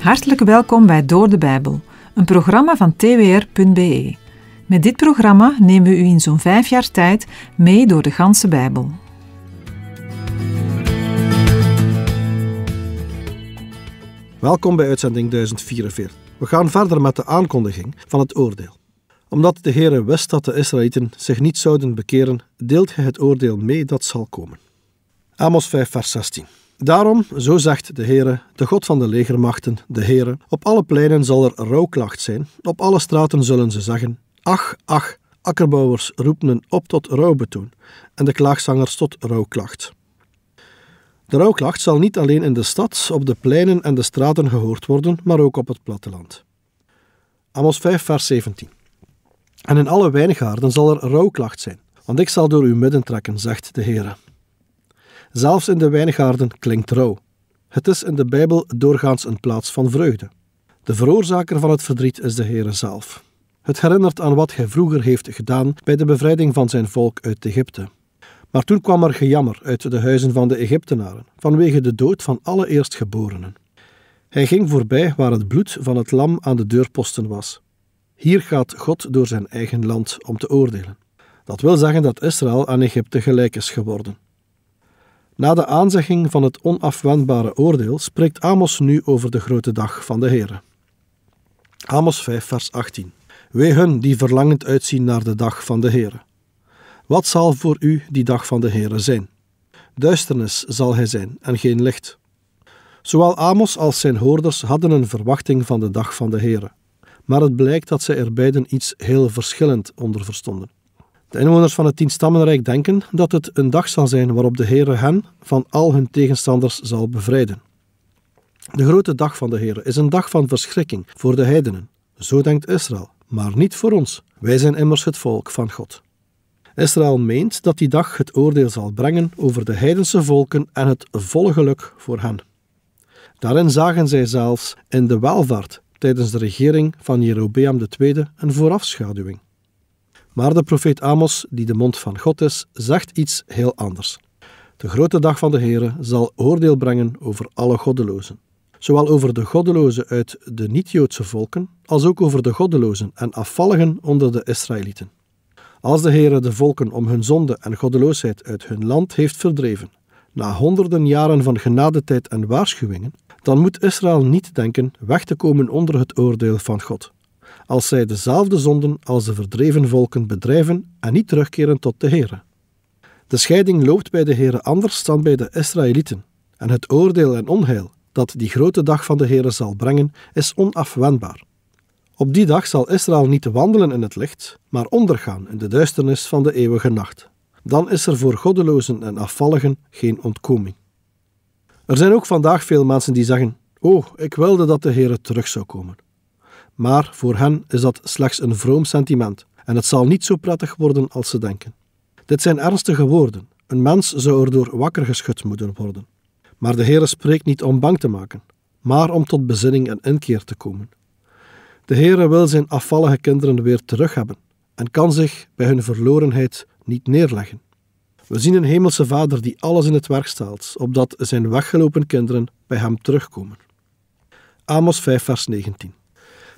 Hartelijk welkom bij Door de Bijbel, een programma van twr.be. Met dit programma nemen we u in zo'n vijf jaar tijd mee door de ganse Bijbel. Welkom bij uitzending 1044. We gaan verder met de aankondiging van het oordeel. Omdat de Heere wist dat de Israëlieten zich niet zouden bekeren, deelt hij het oordeel mee dat zal komen. Amos 5 vers 16 Daarom, zo zegt de Heere, de God van de legermachten, de Heere, op alle pleinen zal er rouwklacht zijn, op alle straten zullen ze zeggen, ach, ach, akkerbouwers roepen op tot rouwbetoon, en de klaagzangers tot rouwklacht. De rouwklacht zal niet alleen in de stad, op de pleinen en de straten gehoord worden, maar ook op het platteland. Amos 5, vers 17. En in alle wijngaarden zal er rouwklacht zijn, want ik zal door uw midden trekken, zegt de Heere. Zelfs in de wijngaarden klinkt rouw. Het is in de Bijbel doorgaans een plaats van vreugde. De veroorzaker van het verdriet is de Heere zelf. Het herinnert aan wat hij vroeger heeft gedaan bij de bevrijding van zijn volk uit Egypte. Maar toen kwam er gejammer uit de huizen van de Egyptenaren, vanwege de dood van alle eerstgeborenen. Hij ging voorbij waar het bloed van het lam aan de deurposten was. Hier gaat God door zijn eigen land om te oordelen. Dat wil zeggen dat Israël aan Egypte gelijk is geworden. Na de aanzegging van het onafwendbare oordeel spreekt Amos nu over de grote dag van de Heere. Amos 5, vers 18. Wee hun die verlangend uitzien naar de dag van de Heere. Wat zal voor u die dag van de Heere zijn? Duisternis zal hij zijn en geen licht. Zowel Amos als zijn hoorders hadden een verwachting van de dag van de Heere, maar het blijkt dat zij er beiden iets heel verschillend onder verstonden. De inwoners van het Tienstammenrijk denken dat het een dag zal zijn waarop de Heere hen van al hun tegenstanders zal bevrijden. De grote dag van de Heere is een dag van verschrikking voor de heidenen. Zo denkt Israël, maar niet voor ons. Wij zijn immers het volk van God. Israël meent dat die dag het oordeel zal brengen over de heidense volken en het volle geluk voor hen. Daarin zagen zij zelfs in de welvaart tijdens de regering van Jerobeam II een voorafschaduwing. Maar de profeet Amos, die de mond van God is, zegt iets heel anders. De grote dag van de Heere zal oordeel brengen over alle goddelozen. Zowel over de goddelozen uit de niet-Joodse volken, als ook over de goddelozen en afvalligen onder de Israëlieten. Als de Heere de volken om hun zonde en goddeloosheid uit hun land heeft verdreven, na honderden jaren van genadetijd en waarschuwingen, dan moet Israël niet denken weg te komen onder het oordeel van God als zij dezelfde zonden als de verdreven volken bedrijven en niet terugkeren tot de Heere. De scheiding loopt bij de Heere anders dan bij de Israëlieten, en het oordeel en onheil dat die grote dag van de Heere zal brengen, is onafwendbaar. Op die dag zal Israël niet wandelen in het licht, maar ondergaan in de duisternis van de eeuwige nacht. Dan is er voor goddelozen en afvalligen geen ontkoming. Er zijn ook vandaag veel mensen die zeggen: Oh, ik wilde dat de Heere terug zou komen maar voor hen is dat slechts een vroom sentiment en het zal niet zo prettig worden als ze denken. Dit zijn ernstige woorden. Een mens zou erdoor wakker geschud moeten worden. Maar de Heere spreekt niet om bang te maken, maar om tot bezinning en inkeer te komen. De Heere wil zijn afvallige kinderen weer terug hebben en kan zich bij hun verlorenheid niet neerleggen. We zien een hemelse Vader die alles in het werk stelt, opdat zijn weggelopen kinderen bij hem terugkomen. Amos 5, vers 19.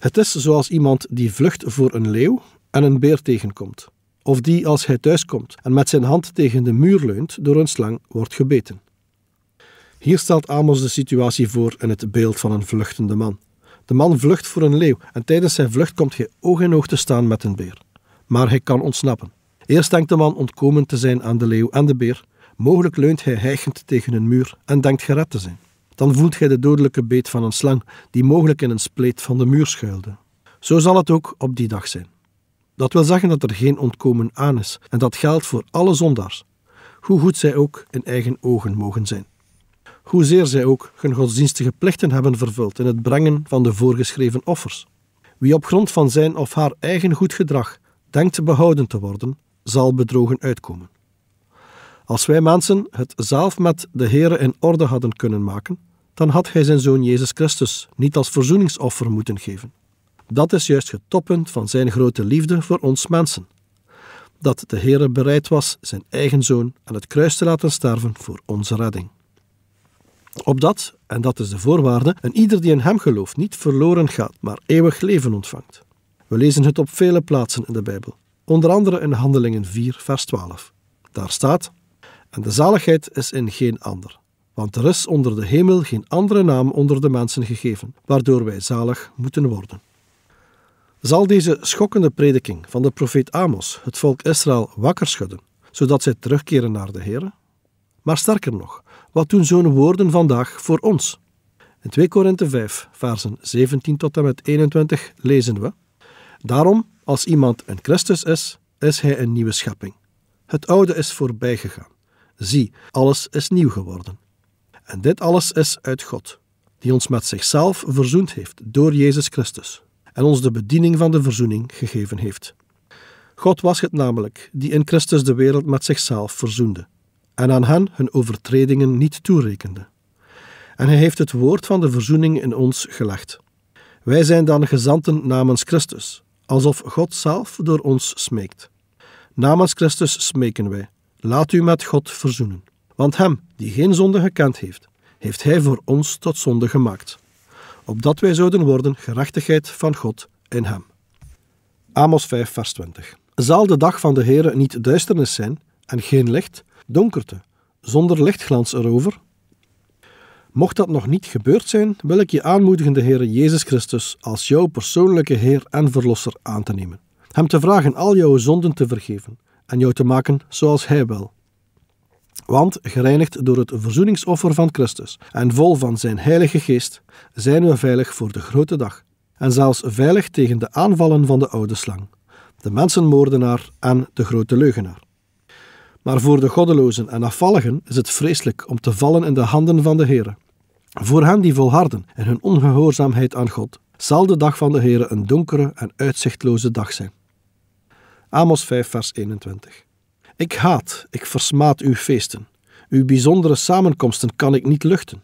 Het is zoals iemand die vlucht voor een leeuw en een beer tegenkomt, of die als hij thuiskomt en met zijn hand tegen de muur leunt door een slang wordt gebeten. Hier stelt Amos de situatie voor in het beeld van een vluchtende man. De man vlucht voor een leeuw en tijdens zijn vlucht komt hij oog in oog te staan met een beer. Maar hij kan ontsnappen. Eerst denkt de man ontkomen te zijn aan de leeuw en de beer. Mogelijk leunt hij hijgend tegen een muur en denkt gered te zijn dan voelt gij de dodelijke beet van een slang die mogelijk in een spleet van de muur schuilde. Zo zal het ook op die dag zijn. Dat wil zeggen dat er geen ontkomen aan is, en dat geldt voor alle zondaars, hoe goed zij ook in eigen ogen mogen zijn. Hoezeer zij ook hun godsdienstige plichten hebben vervuld in het brengen van de voorgeschreven offers. Wie op grond van zijn of haar eigen goed gedrag denkt behouden te worden, zal bedrogen uitkomen. Als wij mensen het zelf met de Heere in orde hadden kunnen maken, dan had hij zijn zoon Jezus Christus niet als verzoeningsoffer moeten geven. Dat is juist het toppunt van zijn grote liefde voor ons mensen. Dat de Heere bereid was zijn eigen zoon aan het kruis te laten sterven voor onze redding. Opdat, en dat is de voorwaarde, en ieder die in hem gelooft niet verloren gaat, maar eeuwig leven ontvangt. We lezen het op vele plaatsen in de Bijbel, onder andere in Handelingen 4, vers 12. Daar staat: En de zaligheid is in geen ander, want er is onder de hemel geen andere naam onder de mensen gegeven, waardoor wij zalig moeten worden. Zal deze schokkende prediking van de profeet Amos het volk Israël wakker schudden, zodat zij terugkeren naar de Heer? Maar sterker nog, wat doen zo'n woorden vandaag voor ons? In 2 Korinthe 5, versen 17 tot en met 21 lezen we: Daarom, als iemand in Christus is, is hij een nieuwe schepping. Het oude is voorbij gegaan. Zie, alles is nieuw geworden. En dit alles is uit God, die ons met zichzelf verzoend heeft door Jezus Christus en ons de bediening van de verzoening gegeven heeft. God was het namelijk die in Christus de wereld met zichzelf verzoende en aan hen hun overtredingen niet toerekende. En hij heeft het woord van de verzoening in ons gelegd. Wij zijn dan gezanten namens Christus, alsof God zelf door ons smeekt. Namens Christus smeken wij, laat u met God verzoenen. Want hem, die geen zonde gekend heeft, heeft hij voor ons tot zonde gemaakt, opdat wij zouden worden gerechtigheid van God in hem. Amos 5, vers 20. Zal de dag van de Heere niet duisternis zijn en geen licht, donkerte, zonder lichtglans erover? Mocht dat nog niet gebeurd zijn, wil ik je aanmoedigen de Heer Jezus Christus als jouw persoonlijke Heer en Verlosser aan te nemen. Hem te vragen al jouw zonden te vergeven en jou te maken zoals Hij wil. Want, gereinigd door het verzoeningsoffer van Christus en vol van Zijn Heilige Geest, zijn we veilig voor de grote dag en zelfs veilig tegen de aanvallen van de oude slang, de mensenmoordenaar en de grote leugenaar. Maar voor de goddelozen en afvalligen is het vreselijk om te vallen in de handen van de Heere. Voor hen die volharden in hun ongehoorzaamheid aan God, zal de dag van de Heere een donkere en uitzichtloze dag zijn. Amos 5, vers 21. Ik haat, ik versmaad uw feesten. Uw bijzondere samenkomsten kan ik niet luchten.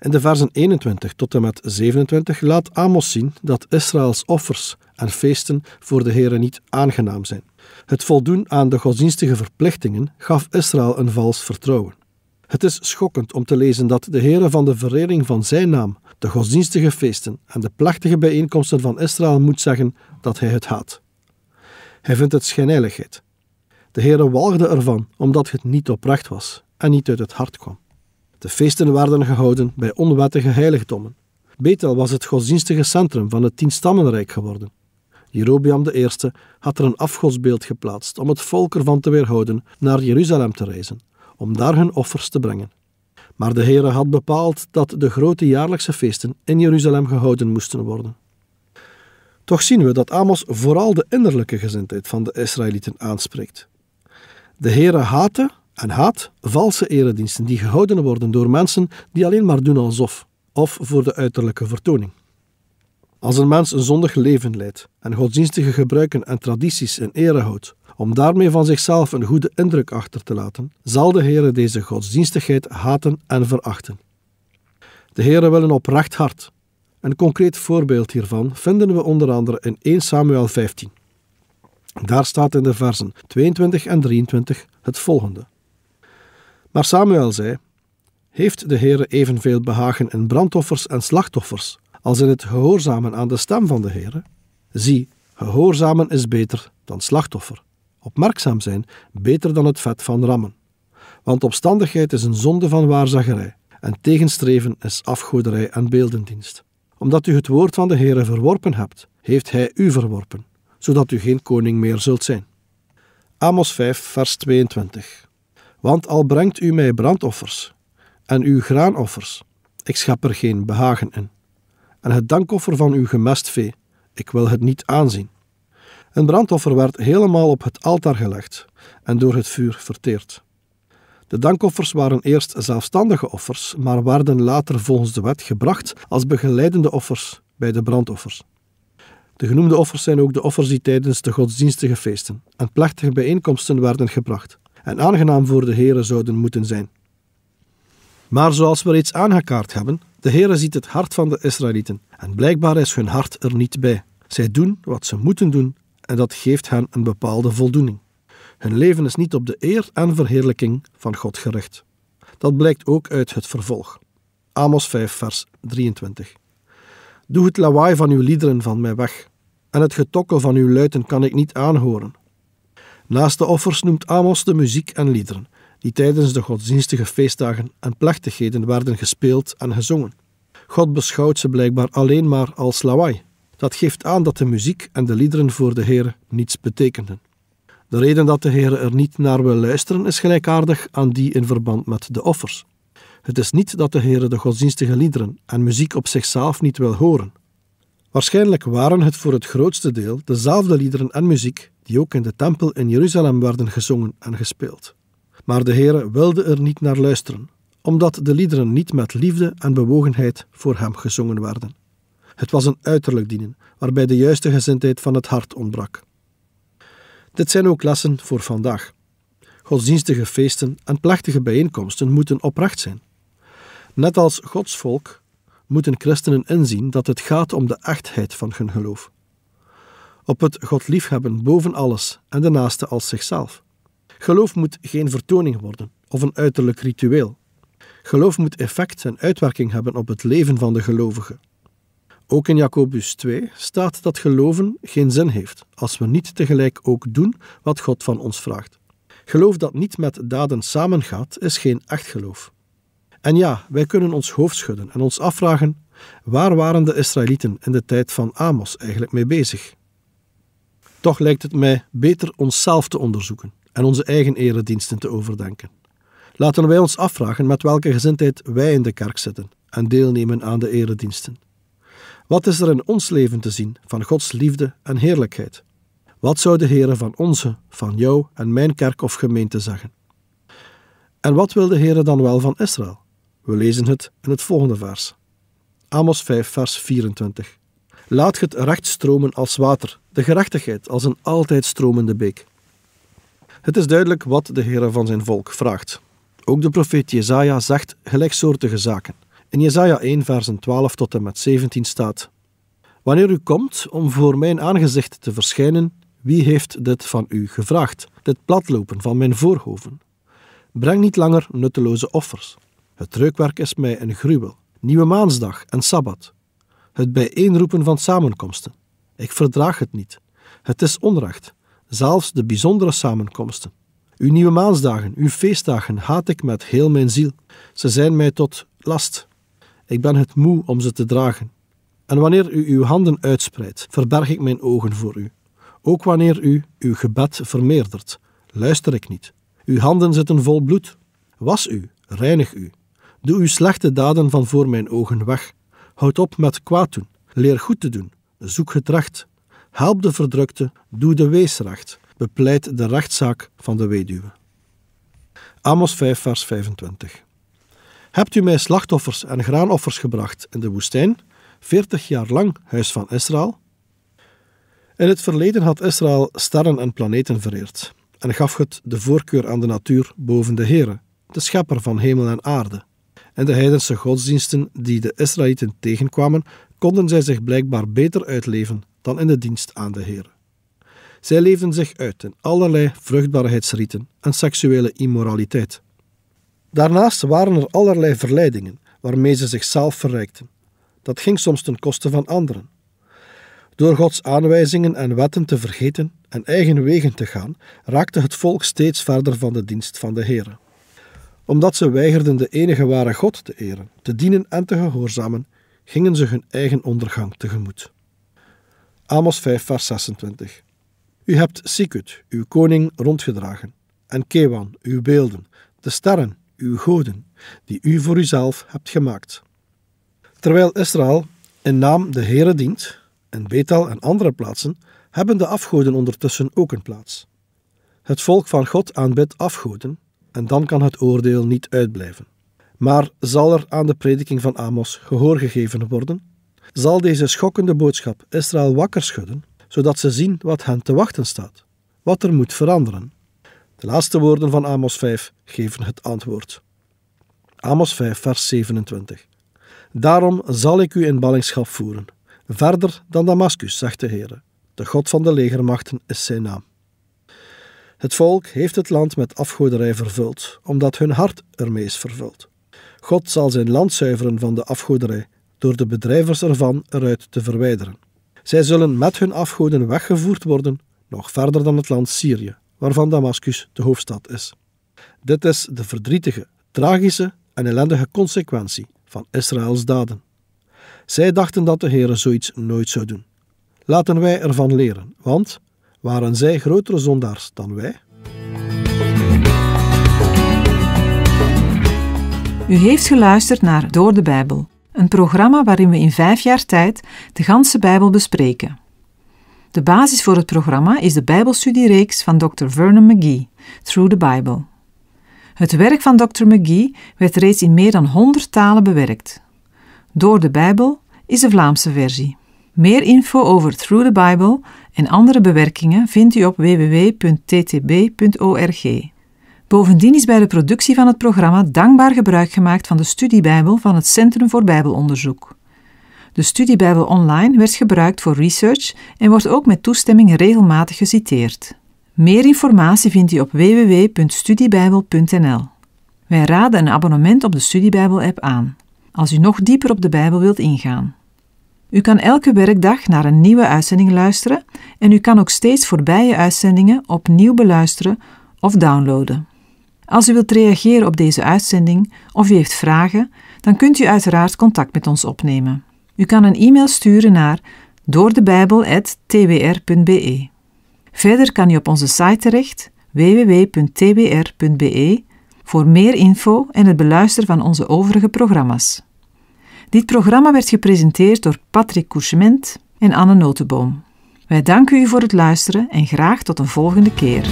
In de versen 21 tot en met 27 laat Amos zien dat Israëls offers en feesten voor de Heere niet aangenaam zijn. Het voldoen aan de godsdienstige verplichtingen gaf Israël een vals vertrouwen. Het is schokkend om te lezen dat de Heere van de verering van zijn naam, de godsdienstige feesten en de plechtige bijeenkomsten van Israël moet zeggen dat hij het haat. Hij vindt het schijnheiligheid. De Heere walgde ervan omdat het niet oprecht was en niet uit het hart kwam. De feesten werden gehouden bij onwettige heiligdommen. Bethel was het godsdienstige centrum van het Tienstammenrijk geworden. Jerobeam I had er een afgodsbeeld geplaatst om het volk ervan te weerhouden naar Jeruzalem te reizen, om daar hun offers te brengen. Maar de Heere had bepaald dat de grote jaarlijkse feesten in Jeruzalem gehouden moesten worden. Toch zien we dat Amos vooral de innerlijke gezindheid van de Israëlieten aanspreekt. De Heere haatte en haat valse erediensten die gehouden worden door mensen die alleen maar doen alsof, of voor de uiterlijke vertoning. Als een mens een zondig leven leidt en godsdienstige gebruiken en tradities in ere houdt, om daarmee van zichzelf een goede indruk achter te laten, zal de Heere deze godsdienstigheid haten en verachten. De Heere wil een oprecht hart. Een concreet voorbeeld hiervan vinden we onder andere in 1 Samuel 15. Daar staat in de versen 22 en 23 het volgende. Maar Samuel zei: Heeft de Heere evenveel behagen in brandoffers en slachtoffers als in het gehoorzamen aan de stem van de Heere? Zie, gehoorzamen is beter dan slachtoffer. Opmerkzaam zijn beter dan het vet van rammen. Want opstandigheid is een zonde van waarzaggerij en tegenstreven is afgoderij en beeldendienst. Omdat u het woord van de Heere verworpen hebt, heeft hij u verworpen, zodat u geen koning meer zult zijn. Amos 5, vers 22. Want al brengt u mij brandoffers en uw graanoffers, ik schep er geen behagen in. En het dankoffer van uw gemest vee, ik wil het niet aanzien. Een brandoffer werd helemaal op het altaar gelegd en door het vuur verteerd. De dankoffers waren eerst zelfstandige offers, maar werden later volgens de wet gebracht als begeleidende offers bij de brandoffers. De genoemde offers zijn ook de offers die tijdens de godsdienstige feesten en plechtige bijeenkomsten werden gebracht en aangenaam voor de Heere zouden moeten zijn. Maar zoals we reeds aangekaart hebben, de Heere ziet het hart van de Israëlieten en blijkbaar is hun hart er niet bij. Zij doen wat ze moeten doen en dat geeft hen een bepaalde voldoening. Hun leven is niet op de eer en verheerlijking van God gericht. Dat blijkt ook uit het vervolg. Amos 5, vers 23. Doe het lawaai van uw liederen van mij weg, en het getokkel van uw luiten kan ik niet aanhoren. Naast de offers noemt Amos de muziek en liederen, die tijdens de godsdienstige feestdagen en plechtigheden werden gespeeld en gezongen. God beschouwt ze blijkbaar alleen maar als lawaai. Dat geeft aan dat de muziek en de liederen voor de Heer niets betekenden. De reden dat de Heer er niet naar wil luisteren is gelijkaardig aan die in verband met de offers. Het is niet dat de Heer de godsdienstige liederen en muziek op zichzelf niet wil horen. Waarschijnlijk waren het voor het grootste deel dezelfde liederen en muziek die ook in de tempel in Jeruzalem werden gezongen en gespeeld. Maar de Heer wilde er niet naar luisteren, omdat de liederen niet met liefde en bewogenheid voor hem gezongen werden. Het was een uiterlijk dienen, waarbij de juiste gezindheid van het hart ontbrak. Dit zijn ook lessen voor vandaag. Godsdienstige feesten en plechtige bijeenkomsten moeten oprecht zijn. Net als Gods volk moeten christenen inzien dat het gaat om de echtheid van hun geloof. Op het God liefhebben boven alles en de naaste als zichzelf. Geloof moet geen vertoning worden of een uiterlijk ritueel. Geloof moet effect en uitwerking hebben op het leven van de gelovige. Ook in Jacobus 2 staat dat geloven geen zin heeft als we niet tegelijk ook doen wat God van ons vraagt. Geloof dat niet met daden samengaat, is geen echt geloof. En ja, wij kunnen ons hoofd schudden en ons afvragen: waar waren de Israëlieten in de tijd van Amos eigenlijk mee bezig? Toch lijkt het mij beter onszelf te onderzoeken en onze eigen erediensten te overdenken. Laten wij ons afvragen met welke gezindheid wij in de kerk zitten en deelnemen aan de erediensten. Wat is er in ons leven te zien van Gods liefde en heerlijkheid? Wat zou de Heer van onze, van jou en mijn kerk of gemeente zeggen? En wat wil de Heer dan wel van Israël? We lezen het in het volgende vers. Amos 5, vers 24. Laat het recht stromen als water, de gerechtigheid als een altijd stromende beek. Het is duidelijk wat de Heer van zijn volk vraagt. Ook de profeet Jezaja zegt gelijksoortige zaken. In Jesaja 1, versen 12 tot en met 17 staat: Wanneer u komt om voor mijn aangezicht te verschijnen, wie heeft dit van u gevraagd, dit platlopen van mijn voorhoven? Breng niet langer nutteloze offers. Het reukwerk is mij een gruwel, nieuwe maansdag en sabbat. Het bijeenroepen van samenkomsten. Ik verdraag het niet. Het is onrecht, zelfs de bijzondere samenkomsten. Uw nieuwe maansdagen, uw feestdagen haat ik met heel mijn ziel. Ze zijn mij tot last. Ik ben het moe om ze te dragen. En wanneer u uw handen uitspreidt, verberg ik mijn ogen voor u. Ook wanneer u uw gebed vermeerdert, luister ik niet. Uw handen zitten vol bloed. Was u, reinig u. Doe uw slechte daden van voor mijn ogen weg. Houd op met kwaad doen. Leer goed te doen. Zoek het. Help de verdrukte. Doe de weesrecht. Bepleit de rechtszaak van de weduwe. Amos 5, vers 25. Hebt u mij slachtoffers en graanoffers gebracht in de woestijn, veertig jaar lang, huis van Israël? In het verleden had Israël sterren en planeten vereerd en gaf het de voorkeur aan de natuur boven de Heere, de schepper van hemel en aarde. En de heidense godsdiensten die de Israëlieten tegenkwamen, konden zij zich blijkbaar beter uitleven dan in de dienst aan de Heer. Zij leefden zich uit in allerlei vruchtbaarheidsrieten en seksuele immoraliteit. Daarnaast waren er allerlei verleidingen waarmee ze zichzelf verrijkten. Dat ging soms ten koste van anderen. Door Gods aanwijzingen en wetten te vergeten en eigen wegen te gaan, raakte het volk steeds verder van de dienst van de Heer. Omdat ze weigerden de enige ware God te eren, te dienen en te gehoorzamen, gingen ze hun eigen ondergang tegemoet. Amos 5, vers 26. U hebt Sikut, uw koning, rondgedragen, en Kewan, uw beelden, de sterren, uw goden, die u voor uzelf hebt gemaakt. Terwijl Israël in naam de Heere dient, in Bethel en andere plaatsen, hebben de afgoden ondertussen ook een plaats. Het volk van God aanbidt afgoden, en dan kan het oordeel niet uitblijven. Maar zal er aan de prediking van Amos gehoor gegeven worden? Zal deze schokkende boodschap Israël wakker schudden, zodat ze zien wat hen te wachten staat, wat er moet veranderen? De laatste woorden van Amos 5 geven het antwoord. Amos 5, vers 27. Daarom zal ik u in ballingschap voeren, verder dan Damascus, zegt de Heer. De God van de legermachten is zijn naam. Het volk heeft het land met afgoderij vervuld, omdat hun hart ermee is vervuld. God zal zijn land zuiveren van de afgoderij door de bedrijvers ervan eruit te verwijderen. Zij zullen met hun afgoden weggevoerd worden, nog verder dan het land Syrië, waarvan Damascus de hoofdstad is. Dit is de verdrietige, tragische en ellendige consequentie van Israëls daden. Zij dachten dat de Heer zoiets nooit zou doen. Laten wij ervan leren, want waren zij grotere zondaars dan wij? U heeft geluisterd naar Door de Bijbel, een programma waarin we in vijf jaar tijd de ganse Bijbel bespreken. De basis voor het programma is de Bijbelstudiereeks van Dr. Vernon McGee, Through the Bible. Het werk van Dr. McGee werd reeds in meer dan 100 talen bewerkt. Door de Bijbel is de Vlaamse versie. Meer info over Through the Bible en andere bewerkingen vindt u op www.ttb.org. Bovendien is bij de productie van het programma dankbaar gebruik gemaakt van de studiebijbel van het Centrum voor Bijbelonderzoek. De studiebijbel online werd gebruikt voor research en wordt ook met toestemming regelmatig geciteerd. Meer informatie vindt u op www.studiebijbel.nl. Wij raden een abonnement op de Studiebijbel-app aan, als u nog dieper op de Bijbel wilt ingaan. U kan elke werkdag naar een nieuwe uitzending luisteren en u kan ook steeds voorbije uitzendingen opnieuw beluisteren of downloaden. Als u wilt reageren op deze uitzending of u heeft vragen, dan kunt u uiteraard contact met ons opnemen. U kan een e-mail sturen naar doordebijbel.twr.be. Verder kan u op onze site terecht www.twr.be voor meer info en het beluisteren van onze overige programma's. Dit programma werd gepresenteerd door Patrick Couchement en Anne Notenboom. Wij danken u voor het luisteren en graag tot een volgende keer.